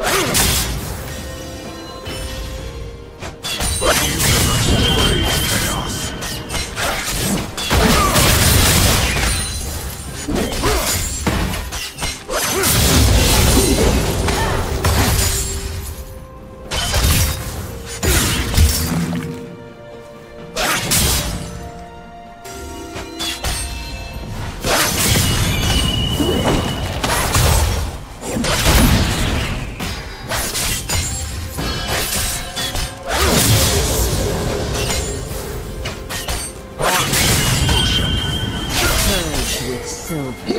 Ah! with silver.